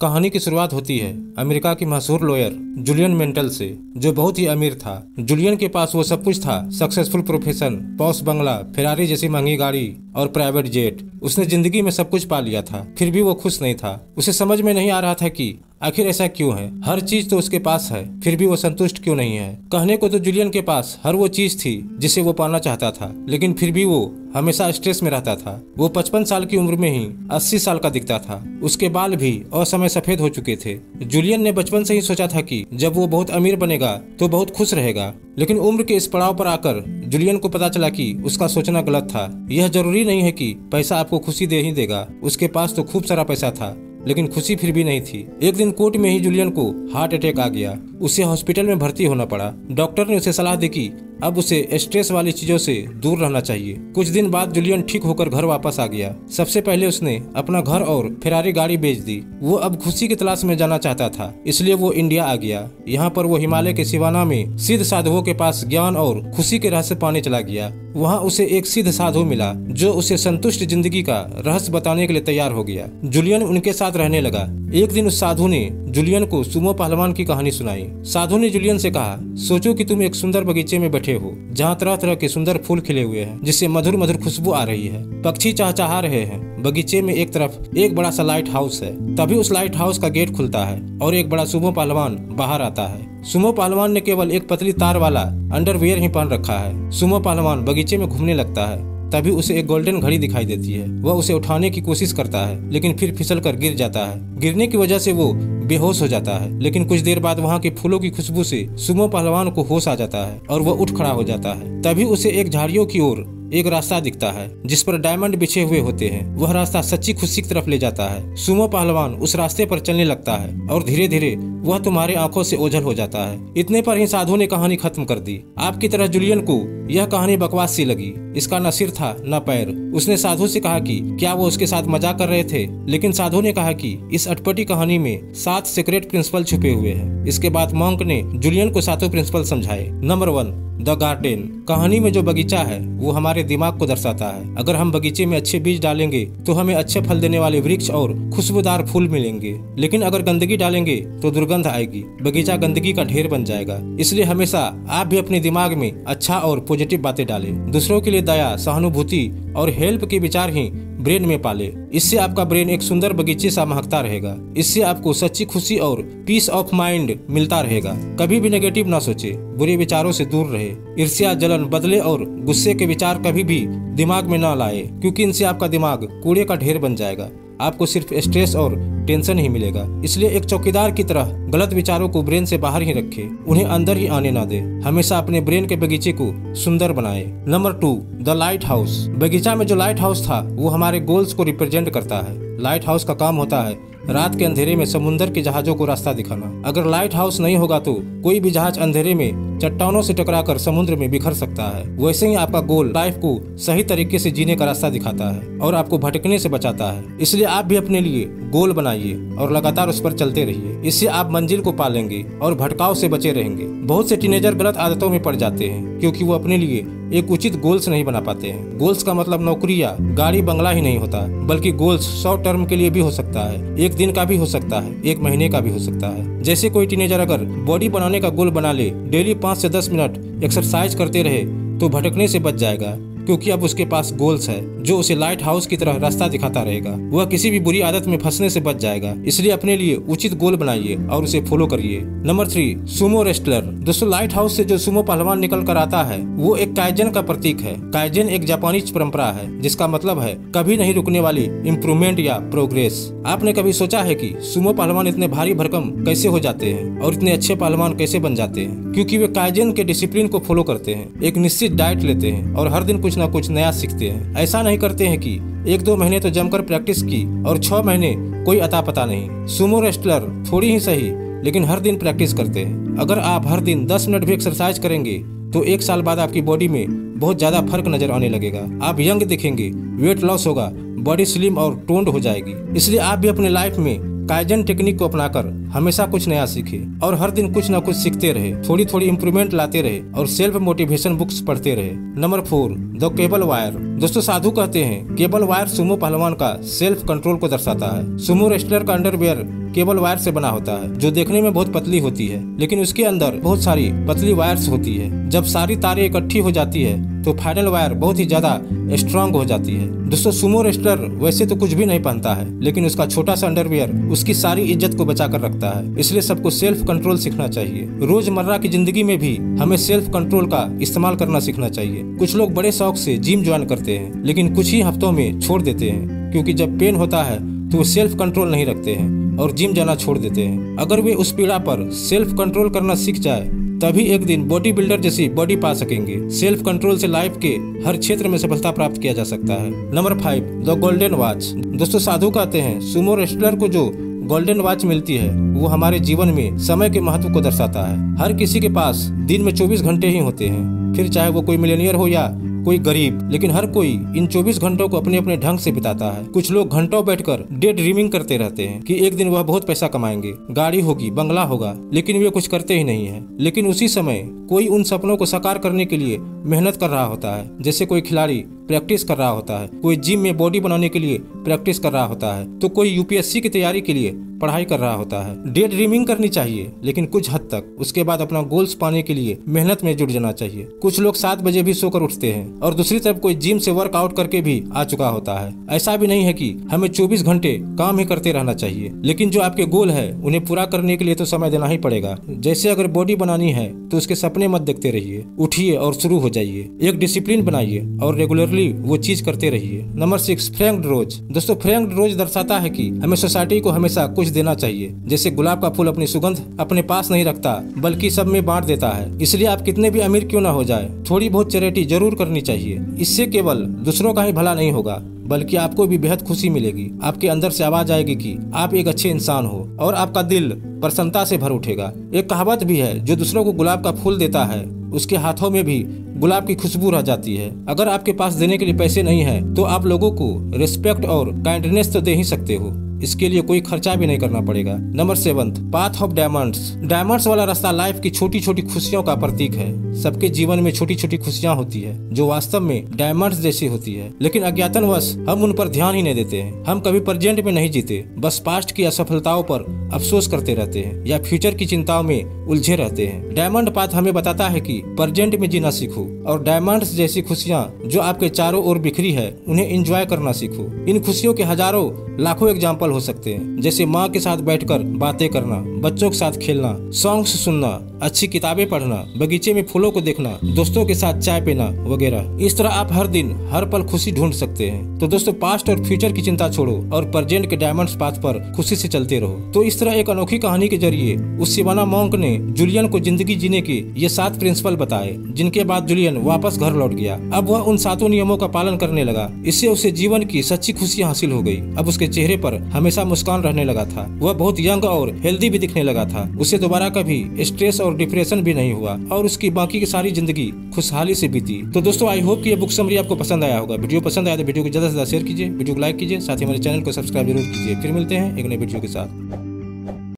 कहानी की शुरुआत होती है अमेरिका की मशहूर लॉयर जूलियन मेंटल से, जो बहुत ही अमीर था। जूलियन के पास वो सब कुछ था। सक्सेसफुल प्रोफेशन पॉस बंगला, फिरारी जैसी महँगी गाड़ी और प्राइवेट जेट। उसने ज़िंदगी में सब कुछ पा लिया था, फिर भी वो खुश नहीं था। उसे समझ में नहीं आ रहा था कि आखिर ऐसा क्यों है? हर चीज़ तो उसके पास है, फिर भी वो संतुष्ट क्यों नहीं है? कहने को तो जूलियन के पास हर वो चीज़ थी, जिसे वो पाना चाहता था, लेकिन फिर भी वो हमेशा स्ट्रेस में रहता था। वो पचपन साल की उम्र में ही अस्सी साल का दिखता था। उसके बाल भी असमय सफ़ेद हो चुके थे। जूलियन ने बचपन से ही सोचा था कि जब वो बहुत अमीर बनेगा तो बहुत खुश रहेगा। लेकिन उम्र के इस पड़ाव पर आकर जूलियन को पता चला कि उसका सोचना गलत था। यह ज़रूरी नहीं है कि पैसा आपको खुशी दे ही देगा। उसके पास तो खूब सारा पैसा था। लेकिन खुशी फिर भी नहीं थी। एक दिन कोर्ट में ही जूलियन को हार्ट अटैक आ गया। उसे हॉस्पिटल में भर्ती होना पड़ा। डॉक्टर ने उसे सलाह दी कि अब उसे स्ट्रेस वाली चीज़ों से दूर रहना चाहिए। कुछ दिन बाद जूलियन ठीक होकर घर वापस आ गया। सबसे पहले उसने अपना घर और फेरारी गाड़ी बेच दी। वो अब खुशी की तलाश में जाना चाहता था, इसलिए वो इंडिया आ गया। यहाँ पर वो हिमालय के सिवाना में सिद्ध साधुओं के पास ज्ञान और खुशी के रहस्य पाने चला गया। वहाँ उसे एक सिद्ध साधु मिला, जो उसे संतुष्ट ज़िंदगी का रहस्य बताने के लिए तैयार हो गया। जूलियन उनके साथ रहने लगा। एक दिन उस साधु ने जूलियन को सुमो पहलवान की कहानी सुनाई। साधु ने जूलियन से कहा, सोचो कि तुम एक सुंदर बगीचे में बैठे हो, जहाँ तरह तरह के सुंदर फूल खिले हुए हैं, जिससे मधुर मधुर खुशबू आ रही है। पक्षी चहचहा रहे हैं। बगीचे में एक तरफ़ एक बड़ा सा लाइट हाउस है। तभी उस लाइट हाउस का गेट खुलता है और एक बड़ा सुमो पहलवान बाहर आता है। सुमो पहलवान ने केवल एक पतली तार वाला अंडरवेयर ही पहन रखा है। सुमो पहलवान बगीचे में घूमने लगता है, तभी उसे एक गोल्डन घड़ी दिखाई देती है। वह उसे उठाने की कोशिश करता है, लेकिन फिर फिसल कर गिर जाता है। गिरने की वजह से वो बेहोश हो जाता है। लेकिन कुछ देर बाद वहाँ के फूलों की खुशबू से सुमो पहलवान को होश आ जाता है और वह उठ खड़ा हो जाता है। तभी उसे एक झाड़ियों की ओर एक रास्ता दिखता है, जिस पर डायमंड बिछे हुए होते हैं। वह रास्ता सच्ची खुशी की तरफ़ ले जाता है। सुमो पहलवान उस रास्ते पर चलने लगता है और धीरे धीरे वह तुम्हारे आँखों से ओझल हो जाता है। इतने पर ही साधु ने कहानी खत्म कर दी। आपकी तरह जुलियन को यह कहानी बकवास सी लगी। इसका न सिर था, न पैर। उसने साधु से कहा कि क्या वो उसके साथ मज़ाक कर रहे थे? लेकिन साधु ने कहा कि इस अटपटी कहानी में सात सीक्रेट प्रिंसिपल छुपे हुए हैं। इसके बाद मॉन्क ने जुलियन को सातों प्रिंसिपल समझाए। नंबर वन द गार्डन कहानी में जो बगीचा है, वो हमारे दिमाग को दर्शाता है। अगर हम बगीचे में अच्छे बीज डालेंगे तो हमें अच्छे फल देने वाले वृक्ष और खुशबूदार फूल मिलेंगे। लेकिन अगर गंदगी डालेंगे तो दुर्गंध आएगी। बगीचा गंदगी का ढेर बन जाएगा। इसलिए हमेशा आप भी अपने दिमाग में अच्छा और पॉजिटिव बातें डालें। दूसरों के लिए दया, सहानुभूति और हेल्प के विचार ही ब्रेन में पाले। इससे आपका ब्रेन एक सुंदर बगीचे सा महकता रहेगा। इससे आपको सच्ची खुशी और पीस ऑफ़ माइंड मिलता रहेगा। कभी भी नेगेटिव ना सोचे, बुरे विचारों से दूर रहे। ईर्ष्या, जलन, बदले और गुस्से के विचार कभी भी दिमाग में न लाए, क्योंकि इनसे आपका दिमाग कूड़े का ढेर बन जाएगा। आपको सिर्फ़ स्ट्रेस और टेंशन ही मिलेगा। इसलिए एक चौकीदार की तरह गलत विचारों को ब्रेन से बाहर ही रखे। उन्हें अंदर ही आने ना दे। हमेशा अपने ब्रेन के बगीचे को सुंदर बनाए। Number two, the lighthouse. बगीचा में जो लाइट हाउस था, वो हमारे गोल्स को रिप्रेजेंट करता है। लाइट हाउस का काम होता है रात के अंधेरे में समुद्र के जहाजों को रास्ता दिखाना। अगर लाइट हाउस नहीं होगा तो कोई भी जहाज़ अंधेरे में चट्टानों से टकराकर समुद्र में बिखर सकता है। वैसे ही आपका गोल लाइफ को सही तरीके से जीने का रास्ता दिखाता है और आपको भटकने से बचाता है। इसलिए आप भी अपने लिए गोल बनाइए और लगातार उस पर चलते रहिए। इससे आप मंजिल को पालेंगे और भटकाव से बचे रहेंगे। बहुत से टीनेजर गलत आदतों में पड़ जाते हैं, क्योंकि वो अपने लिए एक उचित गोल्स नहीं बना पाते हैं। गोल्स का मतलब नौकरी या गाड़ी, बंगला ही नहीं होता, बल्कि गोल्स शॉर्ट टर्म के लिए भी हो सकता है। एक दिन का भी हो सकता है, एक महीने का भी हो सकता है। जैसे कोई टीनेजर अगर बॉडी बनाने का गोल बना ले डेली पाँच से दस मिनट एक्सरसाइज करते रहे तो भटकने से बच जाएगा। क्योंकि अब उसके पास गोल्स है, जो उसे लाइट हाउस की तरह रास्ता दिखाता रहेगा। वह किसी भी बुरी आदत में फंसने से बच जाएगा। इसलिए अपने लिए उचित गोल बनाइए और उसे फॉलो करिए। नंबर थ्री सुमो रेस्टलर दोस्तों लाइट हाउस से जो सुमो पहलवान निकल कर आता है, वो एक काइजन का प्रतीक है। काइजन एक जापानीज परंपरा है, जिसका मतलब है कभी नहीं रुकने वाली इम्प्रूवमेंट या प्रोग्रेस आपने कभी सोचा है कि सुमो पहलवान इतने भारी भरकम कैसे हो जाते हैं और इतने अच्छे पहलवान कैसे बन जाते हैं? क्योंकि वे काइजन के डिसिप्लिन को फॉलो करते हैं। एक निश्चित डाइट लेते हैं और हर दिन कुछ न कुछ नया सीखते हैं। ऐसा नहीं करते हैं कि एक दो महीने तो जमकर प्रैक्टिस की और छह महीने कोई अता पता नहीं। सुमो रेस्टलर थोड़ी ही सही, लेकिन हर दिन प्रैक्टिस करते हैं। अगर आप हर दिन दस मिनट भी एक्सरसाइज करेंगे तो एक साल बाद आपकी बॉडी में बहुत ज़्यादा फ़र्क नज़र आने लगेगा। आप यंग दिखेंगे, वेट लॉस होगा, बॉडी स्लिम और टोन्ड हो जाएगी। इसलिए आप भी अपने लाइफ में काइजन टेक्निक को अपनाकर हमेशा कुछ नया सीखे और हर दिन कुछ न कुछ सीखते रहे। थोड़ी थोड़ी इम्प्रूवमेंट लाते रहे और सेल्फ मोटिवेशन बुक्स पढ़ते रहे। Number four the cable wire दोस्तों, साधु कहते हैं केबल वायर सुमो पहलवान का सेल्फ कंट्रोल को दर्शाता है। सुमो रेस्लर का अंडरवेयर केबल वायर से बना होता है, जो देखने में बहुत पतली होती है, लेकिन उसके अंदर बहुत सारी पतली वायर्स होती है। जब सारी तारें इकट्ठी हो जाती है तो फाइनल वायर बहुत ही ज़्यादा स्ट्रांग हो जाती है। दोस्तों, सुमो रेस्लर वैसे तो कुछ भी नहीं पहनता है, लेकिन उसका छोटा सा अंडरवेयर उसकी सारी इज़्ज़त को बचा कर रखता है। इसलिए सबको सेल्फ कंट्रोल सीखना चाहिए। रोज़मर्रा की ज़िंदगी में भी हमें सेल्फ कंट्रोल का इस्तेमाल करना सीखना चाहिए। कुछ लोग बड़े शौक से जिम ज्वाइन करते हैं, लेकिन कुछ ही हफ्तों में छोड़ देते हैं, क्योंकि जब पेन होता है तो वो सेल्फ कंट्रोल नहीं रखते हैं और जिम जाना छोड़ देते हैं। अगर वे उस पीड़ा पर सेल्फ कंट्रोल करना सीख जाए, तभी एक दिन बॉडी बिल्डर जैसी बॉडी पा सकेंगे। सेल्फ कंट्रोल से लाइफ के हर क्षेत्र में सफलता प्राप्त किया जा सकता है। Number five the golden watch दोस्तों, साधु कहते हैं, सुमो रेस्लर को जो गोल्डन वॉच मिलती है, वो हमारे जीवन में समय के महत्व को दर्शाता है। हर किसी के पास दिन में 24 घंटे ही होते हैं। फिर चाहे वो कोई मिलेनियर हो या कोई गरीब, लेकिन हर कोई इन 24 घंटों को अपने अपने ढंग से बिताता है। कुछ लोग घंटों बैठकर डे ड्रीमिंग करते रहते हैं कि एक दिन वह बहुत पैसा कमाएँगे। गाड़ी होगी, बंगला होगा, लेकिन वे कुछ करते ही नहीं है। लेकिन उसी समय कोई उन सपनों को साकार करने के लिए मेहनत कर रहा होता है, जैसे कोई खिलाड़ी प्रैक्टिस कर रहा होता है। कोई जिम में बॉडी बनाने के लिए प्रैक्टिस कर रहा होता है। तो कोई यूपीएससी की तैयारी के लिए पढ़ाई कर रहा होता है। डे ड्रीमिंग करनी चाहिए, लेकिन कुछ हद तक उसके बाद अपना गोल्स पाने के लिए मेहनत में जुट जाना चाहिए। कुछ लोग सात बजे भी सोकर उठते हैं, और दूसरी तरफ़ कोई जिम से वर्कआउट करके भी आ चुका होता है। ऐसा भी नहीं है कि हमें 24 घंटे काम ही करते रहना चाहिए, लेकिन जो आपके गोल है, उन्हें पूरा करने के लिए तो समय देना ही पड़ेगा। जैसे अगर बॉडी बनानी है तो उसके सपने मत देखते रहिए। उठिए और शुरू हो जाइए। एक डिसिप्लिन बनाइए, और रेगुलरली वो चीज़ करते रहिए। नंबर सिक्स फ्रैंक रोज दोस्तों फ्रैंक रोज दर्शाता है की हमें सोसाइटी को हमेशा कुछ कुछ देना चाहिए। जैसे गुलाब का फूल अपनी सुगंध अपने पास नहीं रखता, बल्कि सब में बांट देता है। इसलिए आप कितने भी अमीर क्यों ना हो जाए, थोड़ी बहुत चैरिटी ज़रूर करनी चाहिए। इससे केवल दूसरों का ही भला नहीं होगा, बल्कि आपको भी बेहद खुशी मिलेगी। आपके अंदर से आवाज़ आएगी कि आप एक अच्छे इंसान हो, और आपका दिल प्रसन्नता से भर उठेगा। एक कहावत भी है, जो दूसरों को गुलाब का फूल देता है, उसके हाथों में भी गुलाब की खुशबू रह जाती है। अगर आपके पास देने के लिए पैसे नहीं है तो आप लोगों को रिस्पेक्ट और काइंडनेस तो दे ही सकते हो। इसके लिए कोई खर्चा भी नहीं करना पड़ेगा। Number seven path of diamonds diamonds वाला रास्ता लाइफ की छोटी छोटी खुशियों का प्रतीक है। सबके जीवन में छोटी छोटी खुशियाँ होती है, जो वास्तव में डायमंड्स जैसी होती है। लेकिन अज्ञातनवश, हम उन पर ध्यान ही नहीं देते हैं। हम कभी प्रेजेंट में नहीं जीते, बस पास्ट की असफलताओं पर अफसोस करते रहते हैं, या फ्यूचर की चिंताओं में उलझे रहते हैं। डायमंड पाथ हमें बताता है कि प्रेजेंट में जीना सीखो, और डायमंड्स जैसी खुशियाँ, जो आपके चारों ओर बिखरी है, उन्हें एंजॉय करना सीखो। इन खुशियों के हज़ारों, लाखों एग्ज़ाम्पल हो सकते हैं। जैसे माँ के साथ बैठकर बातें करना, बच्चों के साथ खेलना सॉन्ग्स सुनना अच्छी किताबें पढ़ना, बगीचे में फूलों को देखना, दोस्तों के साथ चाय पीना वगैरह। इस तरह आप हर दिन हर पल खुशी ढूंढ सकते हैं। तो दोस्तों, पास्ट और फ्यूचर की चिंता छोड़ो और प्रेजेंट के डायमंड पाथ पर खुशी से चलते रहो। तो इस तरह एक अनोखी कहानी के ज़रिए उस शिवाना मोंक ने जुलियन को ज़िंदगी जीने के ये सात प्रिंसिपल बताए, जिनके बाद जुलियन वापस घर लौट गया। अब वह उन सातों नियमों का पालन करने लगा। इससे उसे जीवन की सच्ची खुशी हासिल हो गई। अब उसके चेहरे पर हमेशा मुस्कान रहने लगा था। वह बहुत यंग और हेल्दी भी दिखने लगा था। उसे दोबारा कभी स्ट्रेस और डिप्रेशन भी नहीं हुआ और उसकी बाकी की सारी ज़िंदगी खुशहाली से बीती। तो दोस्तों आई होप कि ये बुक समरी आपको पसंद आया होगा। वीडियो पसंद आया तो वीडियो को ज़्यादा से ज़्यादा शेयर कीजिए। वीडियो को लाइक कीजिए। साथ ही हमारे चैनल को सब्सक्राइब ज़रूर कीजिए। फिर मिलते हैं एक नए वीडियो के साथ।